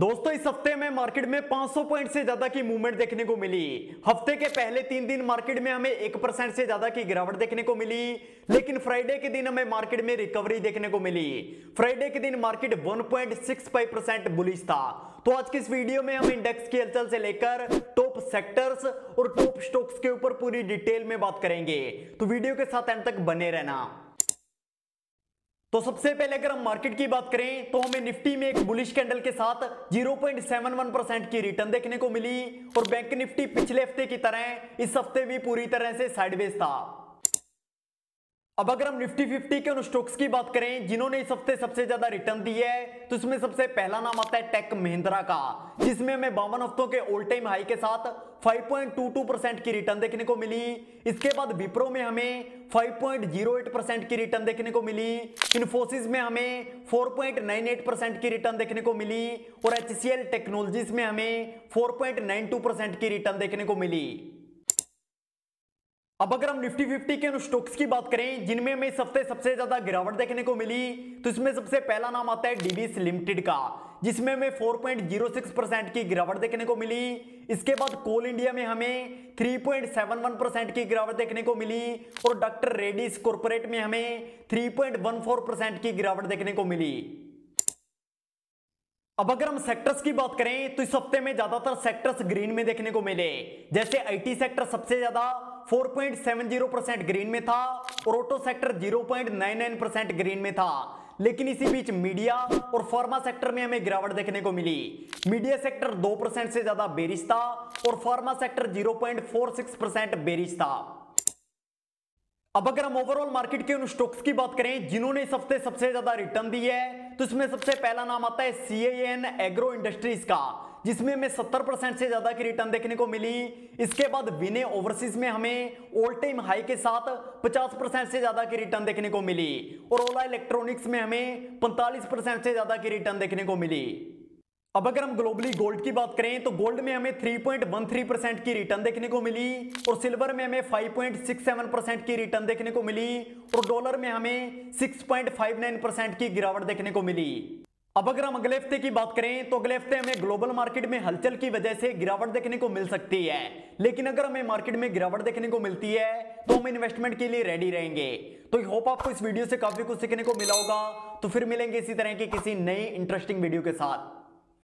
दोस्तों, इस हफ़्ते में मार्केट में 500 पॉइंट से ज़्यादा की मूवमेंट देखने को मिली। हफ़्ते के पहले तीन दिन मार्केट में हमें एक परसेंट से ज़्यादा की गिरावट देखने को मिली, लेकिन फ्राइडे के दिन हमें मार्केट में रिकवरी देखने को मिली। फ्राइडे के दिन मार्केट 1.65 परसेंट बुलिश था। तो आज की इस वीडियो में हम इंडेक्स की हलचल से लेकर टॉप सेक्टर्स और टॉप स्टॉक्स के ऊपर पूरी डिटेल में बात करेंगे। तो वीडियो के साथ एंड तक बने रहना। तो सबसे पहले अगर हम मार्केट की बात करें तो हमें निफ्टी में एक बुलिश कैंडल के साथ 0.71 परसेंट की रिटर्न देखने को मिली और बैंक निफ्टी पिछले हफ़्ते की तरह इस हफ़्ते भी पूरी तरह से साइडवेज था। अब अगर हम निफ्टी फिफ्टी के उन स्टॉक्स की बात करें, जिन्होंने इस हफ़्ते सबसे ज़्यादा रिटर्न दी है तो इसमें सबसे पहला नाम आता है टेक महिंद्रा का, जिसमें हमें बावन हफ्तों के ऑल टाइम हाई के साथ 5.22 परसेंट की रिटर्न देखने को मिली। इसके बाद विप्रो में हमें 5.08 परसेंट की रिटर्न देखने को मिली। इन्फोसिस में हमें 4.98 परसेंट की रिटर्न देखने को मिली। और एचसीएल टेक्नोलॉजीज़ में हमें 4.92 परसेंट की रिटर्न देखने को मिली। अब अगर हम निफ्टी फिफ्टी के उन स्टॉक्स की बात करें, जिनमें हमें हफ़्ते सबसे ज़्यादा गिरावट देखने को मिली तो इसमें सबसे पहला नाम आता है डीबीस लिमिटेड का, जिसमें हमें 4.06 परसेंट की गिरावट देखने को मिली। इसके बाद कोल इंडिया में हमें 3.71 परसेंट की गिरावट देखने को मिली और डॉक्टर रेड्डीज कॉर्पोरेट में हमें 3.14 परसेंट की गिरावट देखने को मिली। अब अगर हम सेक्टर्स की बात करें तो इस हफ़्ते में ज़्यादातर सेक्टर्स ग्रीन में देखने को मिले, जैसे आईटी सेक्टर सबसे ज़्यादा 4.70 परसेंट ग्रीन में था और ऑटो सेक्टर 0.99 परसेंट ग्रीन में था। लेकिन इसी बीच मीडिया और फार्मा सेक्टर में हमें गिरावट देखने को मिली। मीडिया सेक्टर 2 परसेंट से ज़्यादा बेरिश था और फार्मा सेक्टर 0.46 परसेंट बेरिश था। अब अगर हम ओवरऑल मार्केट के उन स्टॉक्स की बात करें, जिन्होंने इस हफ़्ते सबसे ज़्यादा रिटर्न दी है तो इसमें सबसे पहला नाम आता है सी एग्रो इंडस्ट्रीज़ का, जिसमें हमें 70 परसेंट से ज़्यादा की रिटर्न देखने को मिली। इसके बाद विने ओवरसीज में हमें ऑल टाइम हाई के साथ 50 परसेंट से ज़्यादा की रिटर्न देखने को मिली। और ओला इलेक्ट्रॉनिक्स में हमें 45 परसेंट से ज़्यादा की रिटर्न देखने को मिली। अब अगर हम ग्लोबली गोल्ड की बात करें तो गोल्ड में हमें 3.13 परसेंट की रिटर्न देखने को मिली और सिल्वर में हमें 5.67 परसेंट की रिटर्न देखने को मिली और डॉलर में हमें 6.59 परसेंट की गिरावट देखने को मिली। अब अगर हम अगले हफ़्ते की बात करें तो अगले हफ़्ते हमें ग्लोबल मार्केट में हलचल की वजह से गिरावट देखने को मिल सकती है। लेकिन अगर हमें मार्केट में गिरावट देखने को मिलती है तो हम इन्वेस्टमेंट के लिए रेडी रहेंगे। तो आई होप आपको इस वीडियो से काफ़ी कुछ सीखने को मिला होगा। तो फिर मिलेंगे इसी तरह की किसी नई इंटरेस्टिंग वीडियो के साथ।